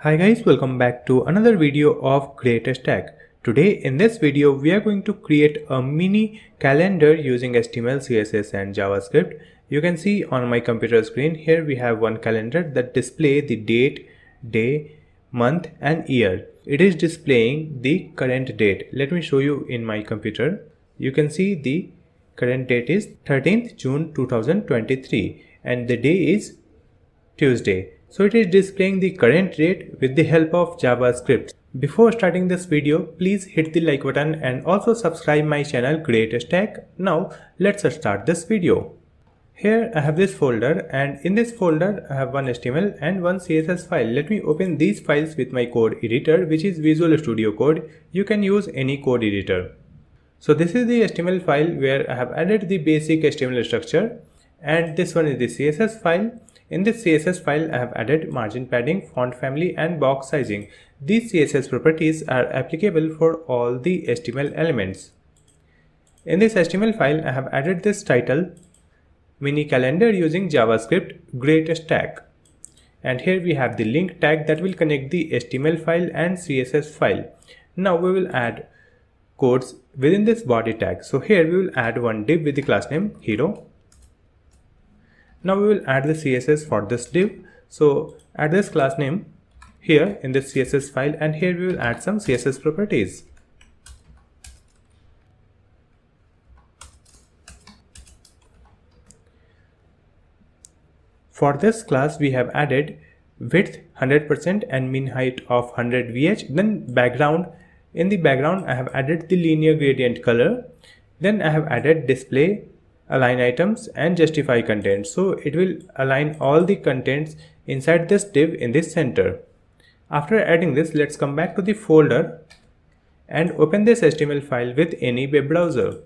Hi guys, welcome back to another video of Great Stack. Today in this video, we are going to create a mini calendar using HTML, CSS and JavaScript. You can see on my computer screen here we have one calendar that display the date, day, month and year. It is displaying the current date. Let me show you in my computer. You can see the current date is 13th June 2023 and the day is Tuesday. So it is displaying the current rate with the help of JavaScript. Before starting this video, please hit the like button and also subscribe my channel Great Stack. Now let's start this video. Here I have this folder and in this folder I have one HTML and one CSS file. Let me open these files with my code editor which is Visual Studio Code. You can use any code editor. So this is the HTML file where I have added the basic HTML structure and this one is the CSS file in this CSS file, I have added margin padding, font family and box sizing. These CSS properties are applicable for all the HTML elements. In this HTML file, I have added this title, mini calendar using JavaScript great Stack. And here we have the link tag that will connect the HTML file and CSS file. Now we will add codes within this body tag. So here we will add one div with the class name hero now we will add the css for this div so add this class name here in this css file and here we will add some css properties For this class, we have added width 100% and min height of 100 VH. Then background, in the background, I have added the linear gradient color. Then I have added display align items and justify content so it will align all the contents inside this div in the center. After adding this let's come back to the folder and open this html file with any web browser.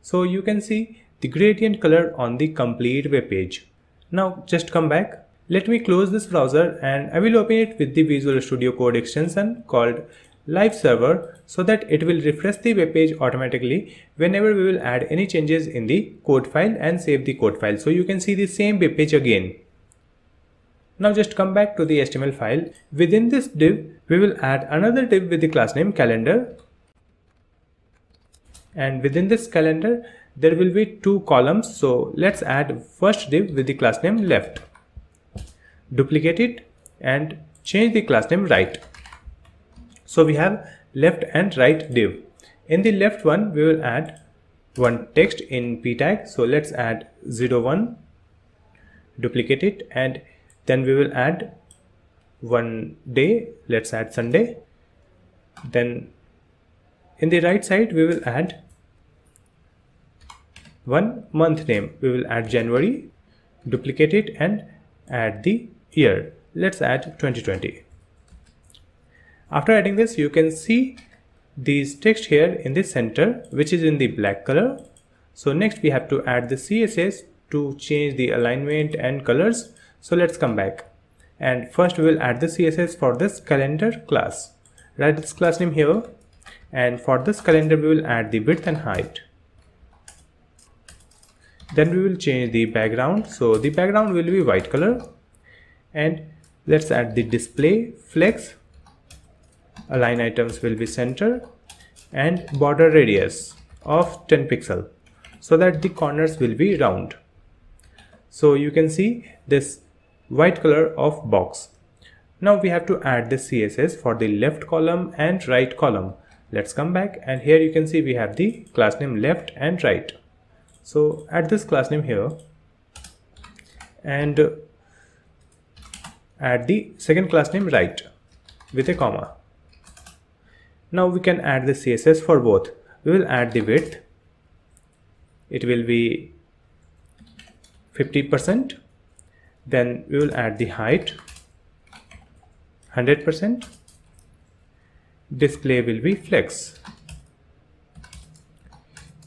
So you can see the gradient color on the complete web page. Now just come back. Let me close this browser and I will open it with the Visual Studio Code extension called live server so that it will refresh the web page automatically whenever we will add any changes in the code file and save the code file. So you can see the same web page again. Now just come back to the HTML file. Within this div, we will add another div with the class name calendar. And within this calendar, there will be two columns. So let's add first div with the class name left. Duplicate it and change the class name right. So we have left and right div. In the left one, we will add one text in p tag. So let's add 01, duplicate it, and then we will add one day. Let's add Sunday. Then in the right side, we will add one month name. We will add January, duplicate it, and add the year. Let's add 2020. After adding this, you can see this text here in the center, which is in the black color. So next we have to add the CSS to change the alignment and colors. So let's come back. And first we will add the CSS for this calendar class. Write this class name here. And for this calendar, we will add the width and height. Then we will change the background. So the background will be white color. And let's add the display flex align items will be center and border radius of 10 pixel so that the corners will be round. So you can see this white color of box. Now we have to add the css for the left column and right column. Let's come back and here you can see we have the class name left and right. So add this class name here and add the second class name right with a comma now we can add the css for both. We will add the width. It will be 50 percent. Then we will add the height 100 percent. Display will be flex.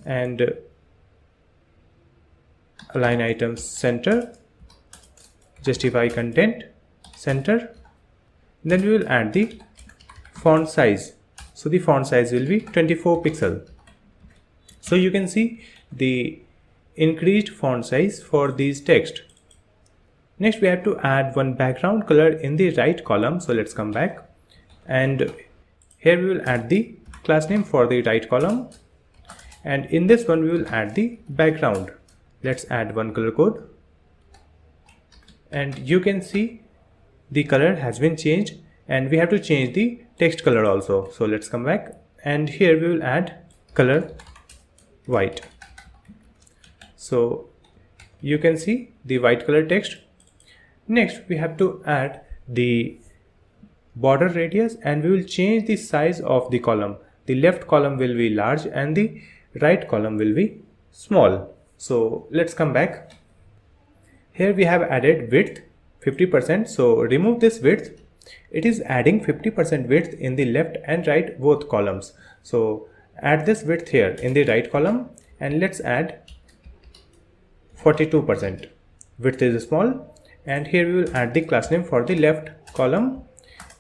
And align items center justify content center. Then we will add the font size so the font size will be 24 pixel. So you can see the increased font size for these text. Next we have to add one background color in the right column. So let's come back. And here we will add the class name for the right column. And in this one we will add the background. Let's add one color code. And you can see the color has been changed. And we have to change the text color also. So let's come back. And here we will add color white. So you can see the white color text. Next we have to add the border radius and we will change the size of the column. The left column will be large and the right column will be small. So let's come back. Here we have added width 50% so remove this width it is adding 50% width in the left and right both columns. So add this width here in the right column and let's add 42% width is small and here we will add the class name for the left column.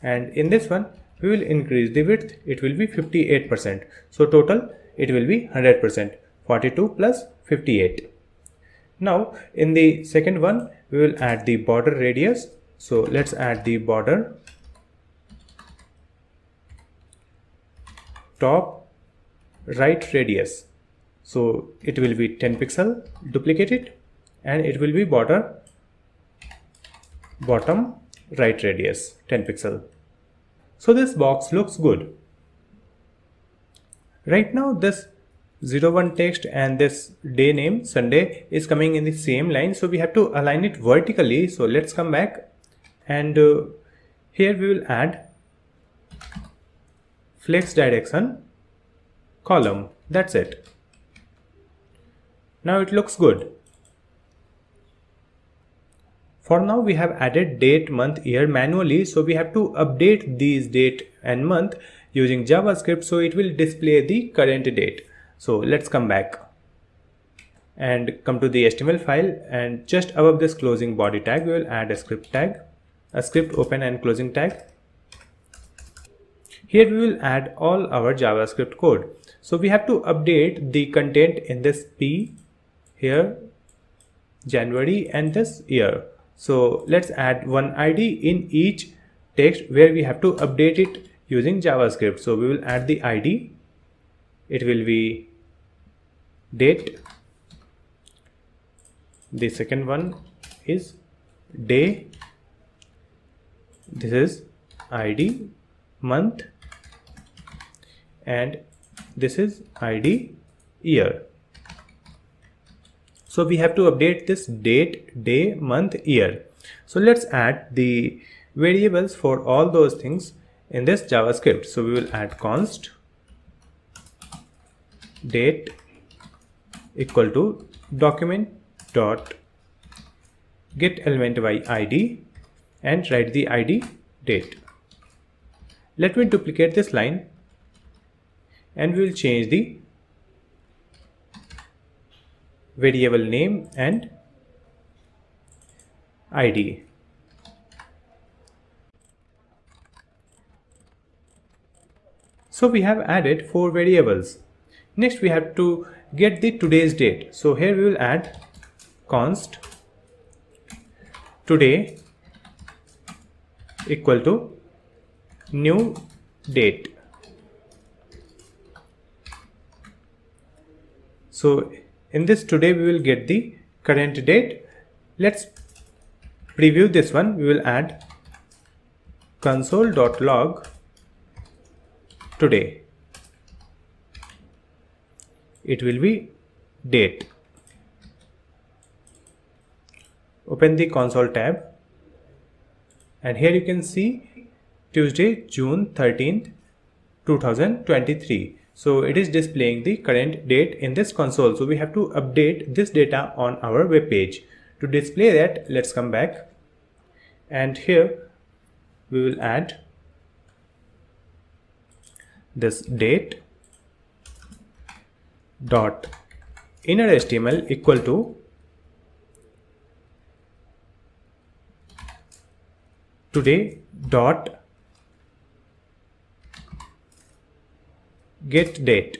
And in this one we will increase the width. It will be 58% so total it will be 100% 42 plus 58 now in the second one we will add the border radius so let's add the border. Top right radius. So it will be 10 pixel duplicate it and it will be border. Bottom right radius 10 pixel. So this box looks good. Right now this 01 text and this day name Sunday is coming in the same line. So we have to align it vertically. So let's come back and uh, here we will add flex direction column. That's it. Now it looks good. For now we have added date month year manually. So we have to update these date and month using javascript. So it will display the current date. So let's come back and come to the HTML file. And just above this closing body tag we will add a script tag, a script open and closing tag. Here we will add all our JavaScript code. So we have to update the content in this P here, January and this year. So let's add one ID in each text where we have to update it using JavaScript. So we will add the ID it will be date the second one is day this is id month and this is id year. So we have to update this date day month year. So let's add the variables for all those things in this javascript. So we will add const date equal to document dot get element by id and write the id date. Let me duplicate this line and we will change the variable name and id so we have added four variables. Next we have to get the today's date. So here we will add const today equal to new date. So in this today we will get the current date. Let's preview this one. We will add console.log today it will be date open the console tab and here you can see Tuesday June 13th 2023 so it is displaying the current date in this console. So we have to update this data on our web page. To display that let's come back. And here we will add this date dot inner HTML equal to today dot get date.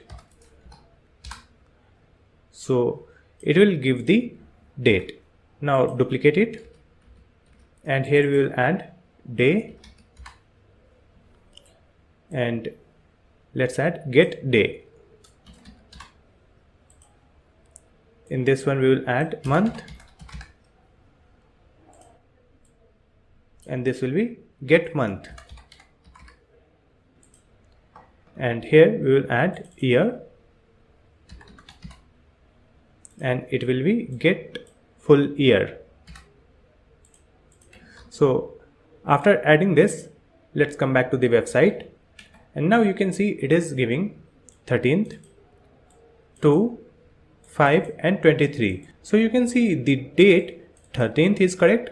So it will give the date. Now duplicate it. And here we will add day. And let's add get day. In this one we will add month and this will be get month. And here we will add year. And it will be get full year. So after adding this let's come back to the website. And now you can see it is giving 13th 2 5 and 23 so you can see the date 13th is correct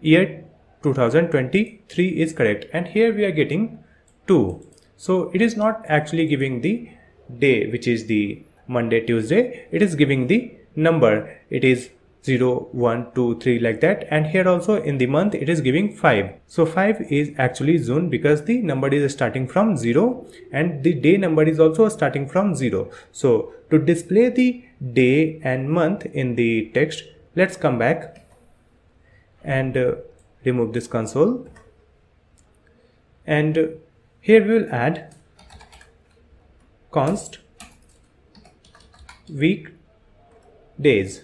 year 2023 is correct and here we are getting 2 so it is not actually giving the day which is the Monday, Tuesday. It is giving the number. It is 0, 1, 2, 3 like that. And here also in the month it is giving 5. So 5 is actually June because the number is starting from 0 and the day number is also starting from 0. So to display the day and month in the text, let's come back and uh, remove this console. And here we will add const week days.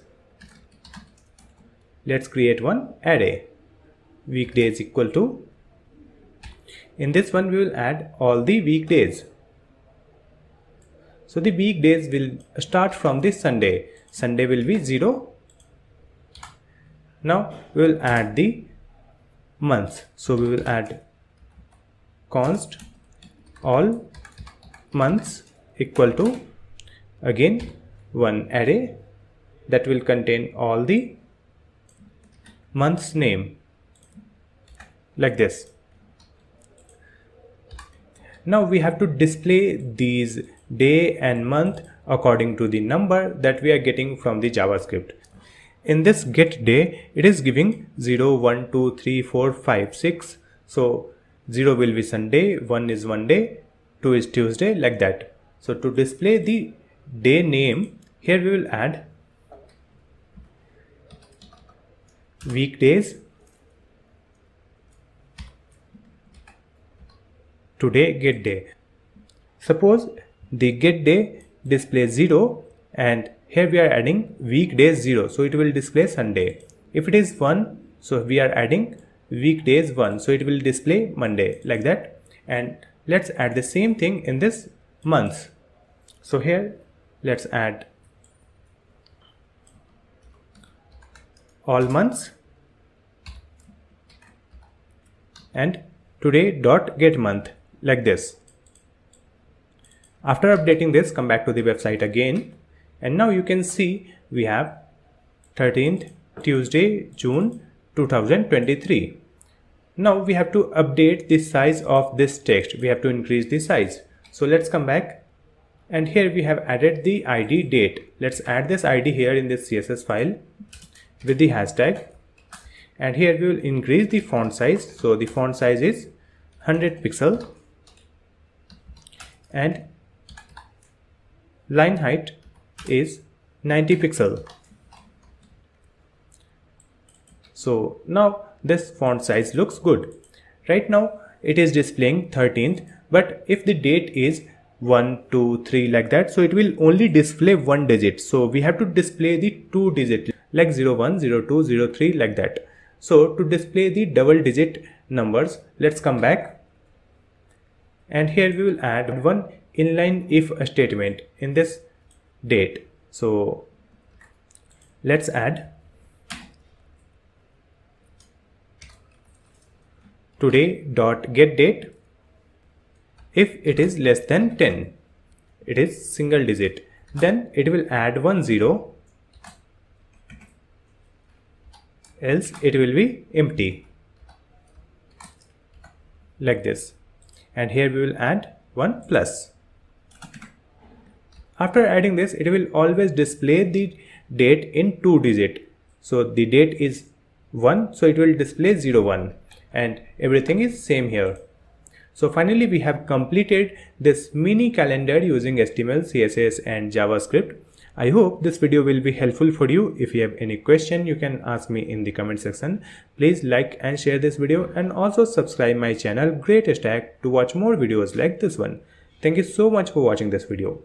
Let's create one array. Weekdays equal to in this one we will add all the weekdays so the weekdays will start from this sunday. Sunday will be 0 now we will add the months. So we will add const all months equal to again one array that will contain all the month's name like this. Now we have to display these day and month according to the number that we are getting from the javascript in this get day it is giving 0 1 2 3 4 5 6 so 0 will be Sunday, 1 is Monday, 2 is Tuesday like that. So to display the day name here we will add weekdays today get day. Suppose the get day displays 0 and here we are adding weekdays 0 so it will display Sunday. If it is 1 so we are adding weekdays 1 so it will display Monday like that. And let's add the same thing in this months so here let's add all months. And today dot get month like this. After updating this come back to the website again and now you can see we have 13th Tuesday June 2023. Now we have to update the size of this text. We have to increase the size. So let's come back and here we have added the ID date. Let's add this ID here in this CSS file with the hashtag and here we will increase the font size. So the font size is 100 pixel and line height is 90 pixel so now this font size looks good. Right now it is displaying 13th but if the date is 1, 2, 3 like that so it will only display one digit. So we have to display the two digit like 01, 02, 03 like that. So to display the double digit numbers let's come back and here we will add one inline if statement in this date. So let's add today dot get date. If it is less than 10 it is single digit then it will add one zero. Else it will be empty. Like this. And here we will add one plus after adding this it will always display the date in two digit so the date is 1 so it will display 01 and everything is same here. So finally we have completed this mini calendar using HTML, CSS and JavaScript. I hope this video will be helpful for you. If you have any question, you can ask me in the comment section. Please like and share this video and also subscribe my channel Great Stack to watch more videos like this one. Thank you so much for watching this video.